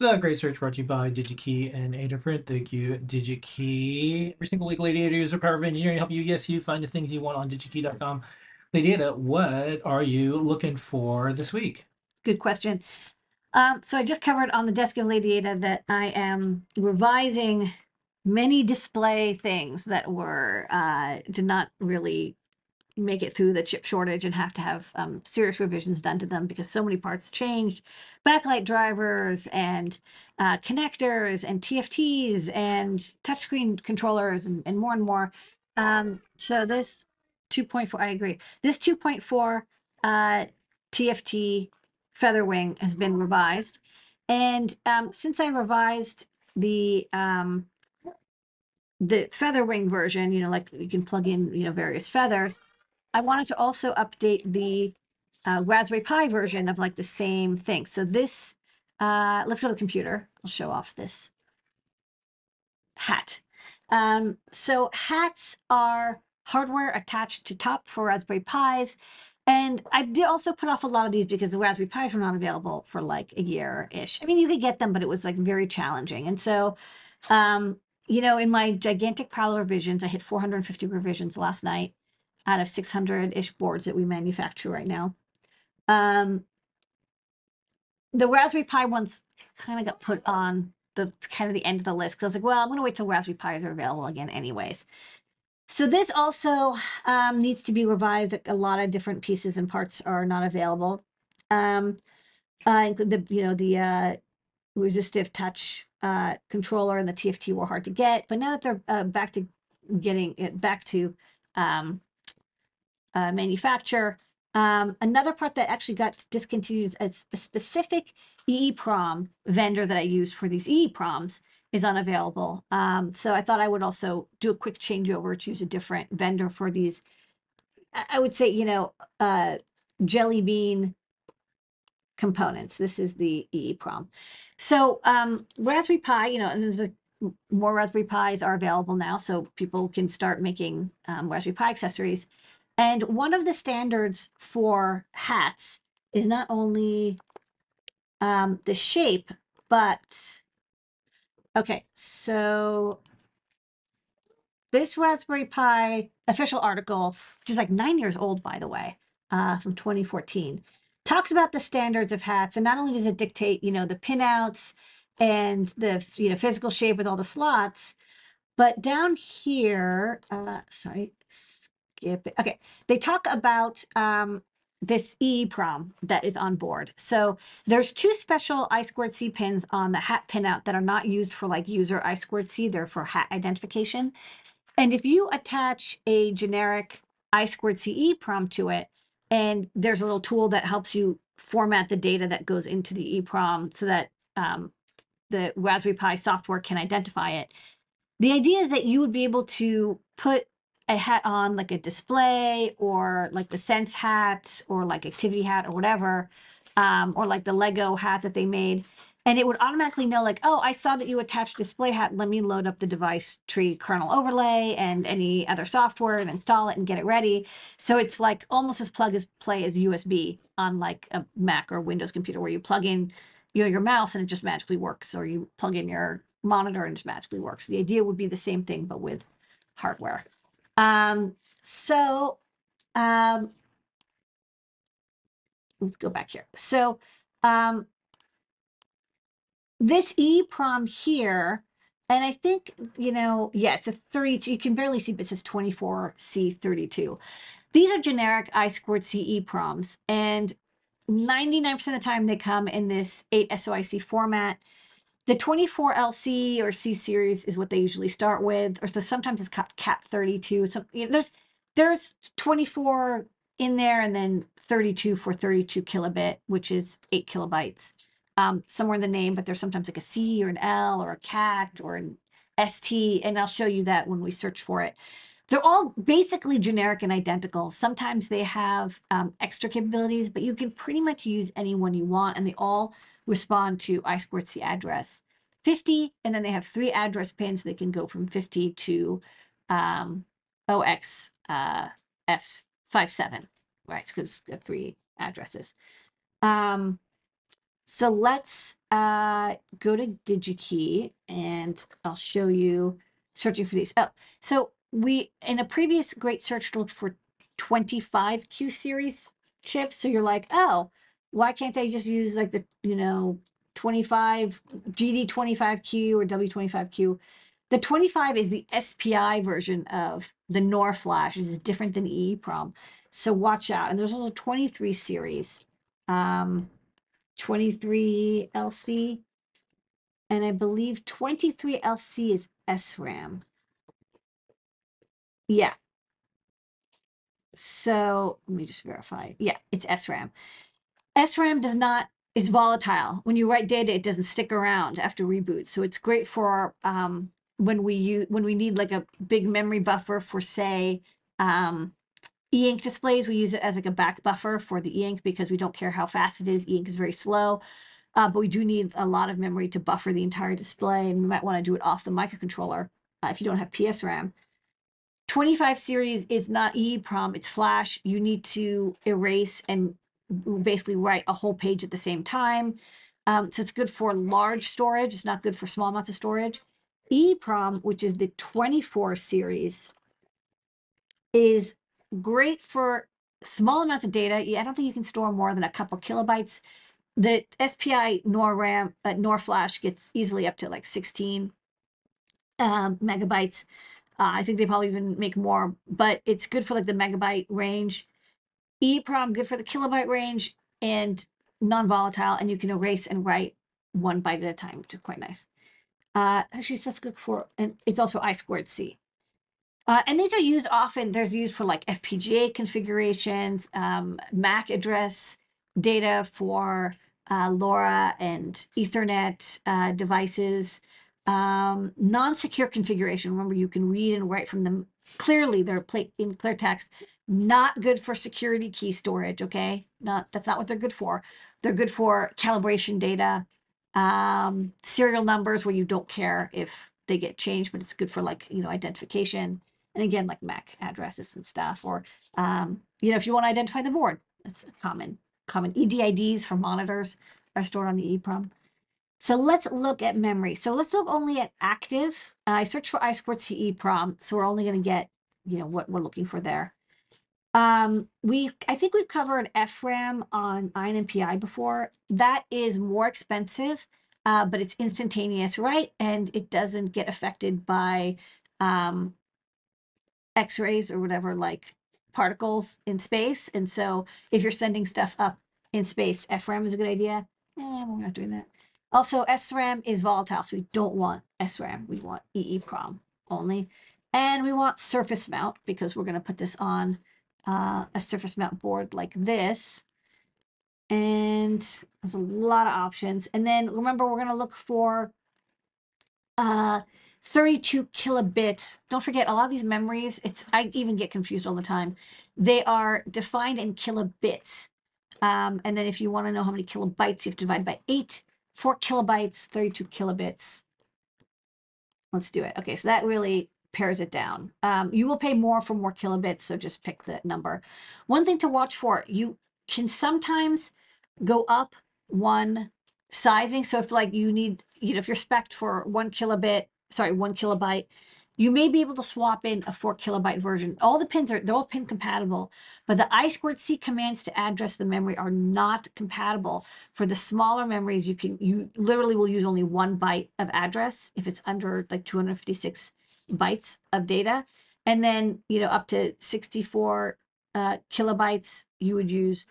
The Great Search brought to you by DigiKey and Adafruit. Thank you, DigiKey. Every single week, Lady Ada uses power of engineering to help you, yes, you find the things you want on digikey.com. Lady Ada, what are you looking for this week? Good question. Um, so I just covered on the desk of Lady Ada that I am revising many display things that were uh, did not really make it through the chip shortage and have to have um, serious revisions done to them because so many parts changed. Backlight drivers and uh, connectors and TFTs and touchscreen controllers and, and more and more. Um, so this 2.4, I agree. This 2.4 uh, TFT Featherwing has been revised. And um, since I revised the um, the Featherwing version, you know, like you can plug in, you know, various feathers. I wanted to also update the uh, Raspberry Pi version of like the same thing. So this, uh, let's go to the computer. I'll show off this hat. Um, so hats are hardware attached to top for Raspberry Pis. And I did also put off a lot of these because the Raspberry Pis were not available for like a year ish. I mean, you could get them, but it was like very challenging. And so, um, you know, in my gigantic of revisions, I hit 450 revisions last night out of 600 ish boards that we manufacture right now. Um, the Raspberry Pi ones kind of got put on the kind of the end of the list because I was like, well, I'm going to wait till Raspberry Pis are available again, anyways. So this also um, needs to be revised. A lot of different pieces and parts are not available. Um, uh, the you know the uh, resistive touch uh, controller and the TFT were hard to get, but now that they're uh, back to getting it back to um, uh, manufacture, um, another part that actually got discontinued is a specific EEPROM vendor that I use for these EEPROMs is unavailable. Um, so I thought I would also do a quick changeover to use a different vendor for these. I, I would say, you know, uh, Jelly Bean components. This is the EEPROM. So um, Raspberry Pi, you know, and there's a more Raspberry Pis are available now, so people can start making um, Raspberry Pi accessories. And one of the standards for hats is not only um, the shape, but okay, so this Raspberry Pi official article, which is like nine years old, by the way, uh, from 2014, talks about the standards of hats. And not only does it dictate, you know, the pinouts and the you know physical shape with all the slots, but down here, uh, sorry, skip it. Okay, they talk about um, this EEPROM that is on board. So there's two special I squared C pins on the hat pinout that are not used for like user I squared C. They're for hat identification. And if you attach a generic I squared C EEPROM to it, and there's a little tool that helps you format the data that goes into the EEPROM so that um, the Raspberry Pi software can identify it. The idea is that you would be able to put a hat on like a display or like the Sense hat or like activity hat or whatever, um, or like the Lego hat that they made. And it would automatically know like, oh, I saw that you attached display hat. Let me load up the device tree kernel overlay and any other software and install it and get it ready. So it's like almost as plug as play as USB on like a Mac or Windows computer where you plug in you know, your mouse and it just magically works, or you plug in your monitor and it just magically works. The idea would be the same thing, but with hardware. Um, so um, let's go back here. So um, this EEPROM here, and I think, you know, yeah, it's a 32, you can barely see, but it says 24C32. These are generic I squared C EEPROMs, and 99% of the time they come in this 8 SOIC format. The 24LC or C series is what they usually start with, or the, sometimes it's Cat 32. So you know, there's there's 24 in there, and then 32 for 32 kilobit, which is eight kilobytes. Um, somewhere in the name, but there's sometimes like a C or an L or a cat or an ST, and I'll show you that when we search for it. They're all basically generic and identical. Sometimes they have um, extra capabilities, but you can pretty much use any one you want, and they all respond to I squared C address 50, and then they have three address pins. They can go from 50 to um, OX uh, F57, right? Because have three addresses. Um, So let's uh, go to DigiKey and I'll show you searching for these. Oh, so we in a previous great search looked for 25 Q series chips. So you're like, oh, why can't I just use like the, you know, 25 GD25Q or W25Q? The 25 is the SPI version of the NOR flash. It is different than EEPROM. So watch out. And there's also 23 series. Um, 23 LC. And I believe 23 LC is SRAM. Yeah. So let me just verify. Yeah, it's SRAM. SRAM does not is volatile. When you write data, it doesn't stick around after reboot. So it's great for um, when we use when we need like a big memory buffer for say um, e-ink displays. We use it as like a back buffer for the e-ink because we don't care how fast it is. E-ink is very slow. Uh, but we do need a lot of memory to buffer the entire display, and we might want to do it off the microcontroller uh, if you don't have PSRAM. 25 series is not EEPROM, it's flash. You need to erase and basically write a whole page at the same time. Um, so it's good for large storage. It's not good for small amounts of storage. EEPROM, which is the 24 series, is great for small amounts of data. I don't think you can store more than a couple kilobytes. The SPI NOR RAM, uh, NOR flash gets easily up to like 16 um, megabytes. Uh, I think they probably even make more, but it's good for like the megabyte range. EEPROM, good for the kilobyte range and non-volatile, and you can erase and write one byte at a time, which is quite nice. Uh, actually, that's good for, and it's also I squared C. Uh, and these are used often, there's used for like FPGA configurations, um, MAC address data for uh, LoRa and Ethernet uh, devices. Um, non-secure configuration. Remember, you can read and write from them clearly. They're in clear text. Not good for security key storage. Okay, not that's not what they're good for. They're good for calibration data, um, serial numbers where you don't care if they get changed, but it's good for like you know identification. And again, like MAC addresses and stuff, or um, you know if you want to identify the board, that's common. Common EDIDs for monitors are stored on the EEPROM. So let's look at memory. So let's look only at active. I searched for I squared C EEPROM, so we're only going to get, you know, what we're looking for there. Um, we, I think we've covered FRAM on Eye on NPI before. That is more expensive, uh, but it's instantaneous, right? And it doesn't get affected by um, X-rays or whatever, like particles in space. And so if you're sending stuff up in space, FRAM is a good idea. Eh, we're not doing that. Also, SRAM is volatile, so we don't want SRAM. We want EEPROM only. And we want surface mount because we're going to put this on uh, a surface mount board like this. And there's a lot of options. And then remember, we're going to look for uh, 32 kilobits. Don't forget, a lot of these memories, it's I even get confused all the time. They are defined in kilobits. Um, and then if you want to know how many kilobytes, you have to divide by 8 four kilobytes, 32 kilobits. Let's do it. Okay, so that really pares it down. Um, you will pay more for more kilobits, so just pick the number. One thing to watch for, you can sometimes go up one sizing. So if like you need, you know, if you're spec for one kilobit, sorry, one kilobyte, you may be able to swap in a four kilobyte version. All the pins are, they're all pin compatible, but the I squared C commands to address the memory are not compatible. For the smaller memories, you can, you literally will use only one byte of address if it's under like 256 bytes of data. And then, you know, up to 64 uh, kilobytes, you would use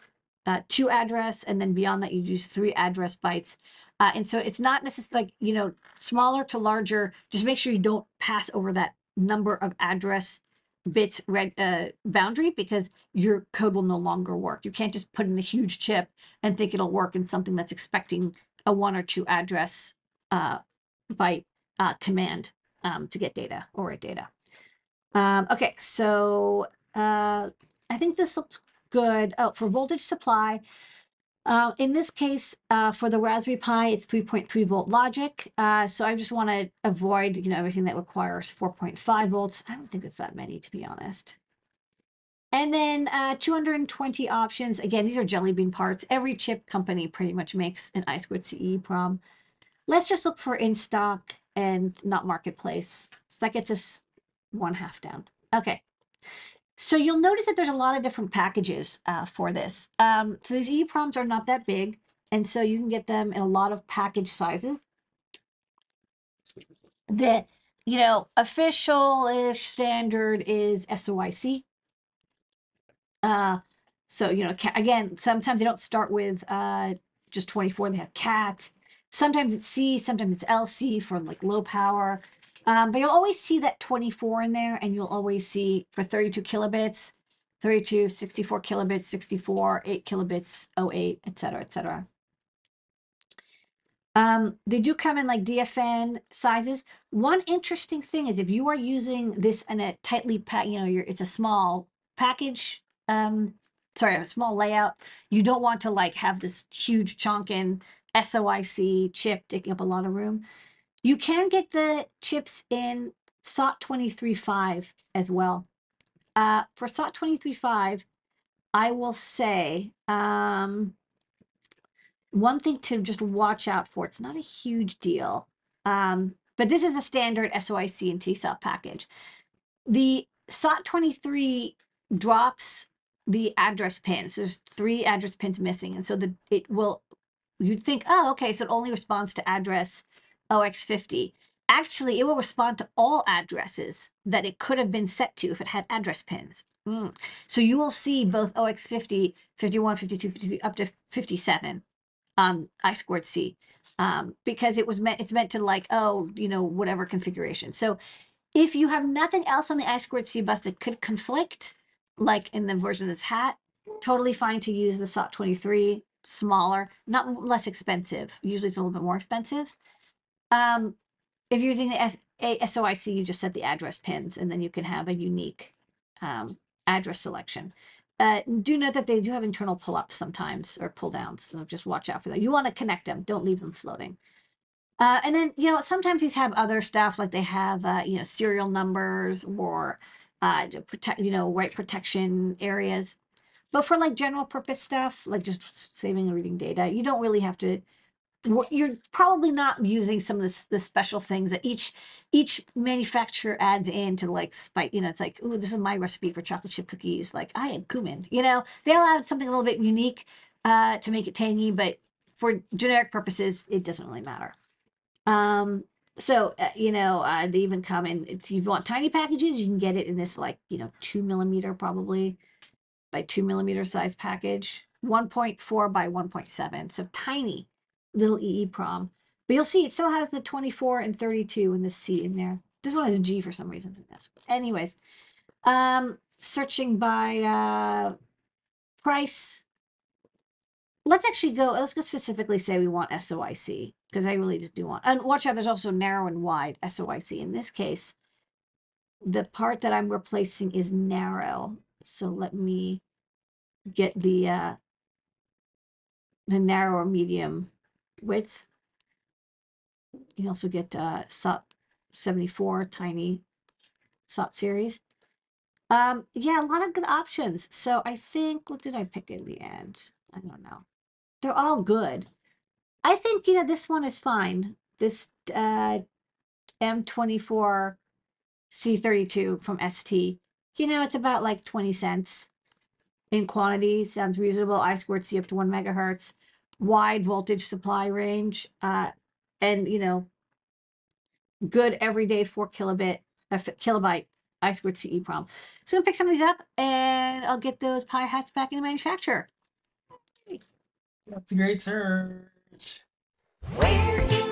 uh, two address. And then beyond that, you'd use three address bytes. Uh, and so it's not necessarily like, you know, smaller to larger, just make sure you don't pass over that number of address bits red uh, boundary because your code will no longer work. You can't just put in a huge chip and think it'll work in something that's expecting a one or two address uh, byte uh, command um, to get data or write data. Um, okay, so uh, I think this looks good. Oh, for voltage supply, uh, in this case, uh, for the Raspberry Pi, it's 3.3 volt logic. Uh, so I just want to avoid, you know, everything that requires 4.5 volts. I don't think it's that many, to be honest. And then uh, 220 options. Again, these are jelly bean parts. Every chip company pretty much makes an I squared CE prom. Let's just look for in stock and not marketplace. So that gets us one half down. Okay. So you'll notice that there's a lot of different packages uh, for this. Um, so these EEPROMs are not that big, and so you can get them in a lot of package sizes. The you know official-ish standard is SOIC. Uh, so you know again, sometimes they don't start with uh, just 24. They have CAT. Sometimes it's C, sometimes it's LC for like low power. Um, but you'll always see that 24 in there, and you'll always see for 32 kilobits, 32, 64 kilobits, 64, 8 kilobits, 08, et cetera, et cetera. Um, they do come in like DFN sizes. One interesting thing is if you are using this in a tightly packed, you know, it's a small package, um, sorry, a small layout. You don't want to like have this huge chunk in SOIC chip taking up a lot of room. You can get the chips in SOT 23.5 as well. Uh, for SOT 23.5, I will say um, one thing to just watch out for. It's not a huge deal, um, but this is a standard SOIC and TSOT package. The SOT 23 drops the address pins. There's three address pins missing, and so the it will. You'd think, oh, okay, so it only responds to address OX50. Actually, it will respond to all addresses that it could have been set to if it had address pins. Mm. So you will see both OX50, 51, 52, 53, up to 57 on I squared C um, because it was meant, it's meant to like, oh, you know, whatever configuration. So if you have nothing else on the I squared C bus that could conflict, like in the version of this hat, totally fine to use the SOT 23, smaller, not less expensive. Usually it's a little bit more expensive. Um, if you're using the S- a- you just set the address pins and then you can have a unique um, address selection. Uh, do note that they do have internal pull-ups sometimes or pull-downs, so just watch out for that. You want to connect them, don't leave them floating. Uh, and then, you know, sometimes these have other stuff like they have, uh, you know, serial numbers or uh, protect, you know, right protection areas. But for like general purpose stuff, like just saving and reading data, you don't really have to you're probably not using some of the, the special things that each each manufacturer adds in to like spike you know it's like oh this is my recipe for chocolate chip cookies like i had cumin you know? They'll add something a little bit unique uh, to make it tangy but for generic purposes it doesn't really matter. Um so uh, you know uh, they even come in if you want tiny packages you can get it in this like you know two millimeter probably by two millimeter size package 1.4 by 1.7 so tiny little EEPROM. But you'll see it still has the 24 and 32 and the C in there. This one has a G for some reason. Anyways, um, searching by uh, price. Let's actually go, let's go specifically say we want SOIC because I really just do want, and watch out, there's also narrow and wide SOIC. In this case, the part that I'm replacing is narrow. So let me get the, uh, the narrow or medium width. You also get uh, SOT 74 tiny SOT series. Um, yeah, a lot of good options. So I think, what did I pick in the end? I don't know. They're all good. I think, you know, this one is fine. This uh, M24 C32 from ST, you know, it's about like 20 cents in quantity. Sounds reasonable. I squared C up to one megahertz wide voltage supply range, uh, and you know, good everyday four kilobit, uh, kilobyte I squared CE EEPROM. So I'm gonna pick some of these up, and I'll get those Pi hats back into manufacture. That's a great search. Where